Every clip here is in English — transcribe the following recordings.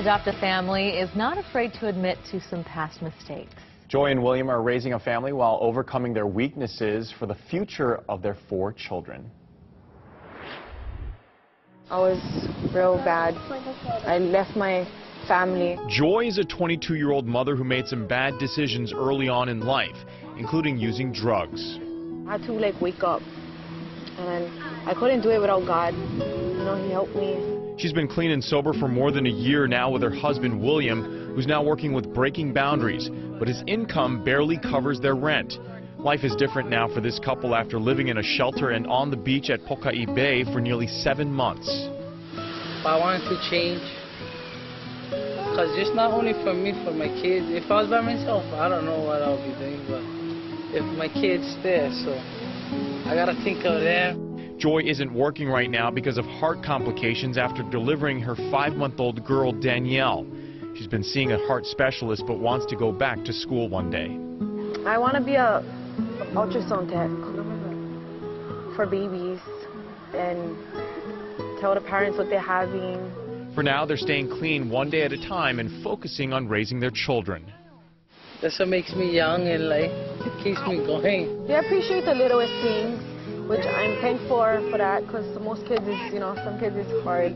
Adopt a Family is not afraid to admit to some past mistakes. Joy and William are raising a family while overcoming their weaknesses for the future of their four children. I was real bad. I left my family. Joy is a 22-year-old mother who made some bad decisions early on in life, including using drugs. I had to like wake up and I couldn't do it without God. You know, he helped me. She's been clean and sober for more than a year now with her husband, William, who's now working with Breaking Boundaries, but his income barely covers their rent. Life is different now for this couple after living in a shelter and on the beach at Pokai Bay for nearly seven months. I wanted to change, because just not only for me, for my kids. If I was by myself, I don't know what I'll be doing, but if my kids there, so I gotta think of them. Joy isn't working right now because of heart complications after delivering her five-month-old girl, Danielle. She's been seeing a heart specialist but wants to go back to school one day. I want to be a ultrasound tech for babies and tell the parents what they're having. For now, they're staying clean one day at a time and focusing on raising their children. That's what makes me young and like it keeps me going. They appreciate the littlest things which I'm thankful for that because most kids is, you know, some kids is hard.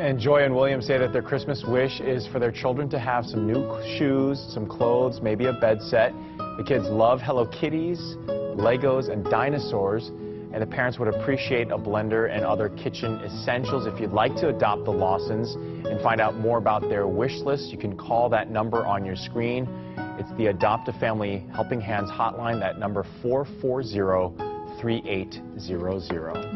And Joy and William say that their Christmas wish is for their children to have some new shoes, some clothes, maybe a bed set. The kids love Hello Kitties, Legos, and dinosaurs. And the parents would appreciate a blender and other kitchen essentials. If you'd like to adopt the Lawsons and find out more about their wish list, you can call that number on your screen. It's the Adopt a Family Helping Hands hotline, that number 440 3800.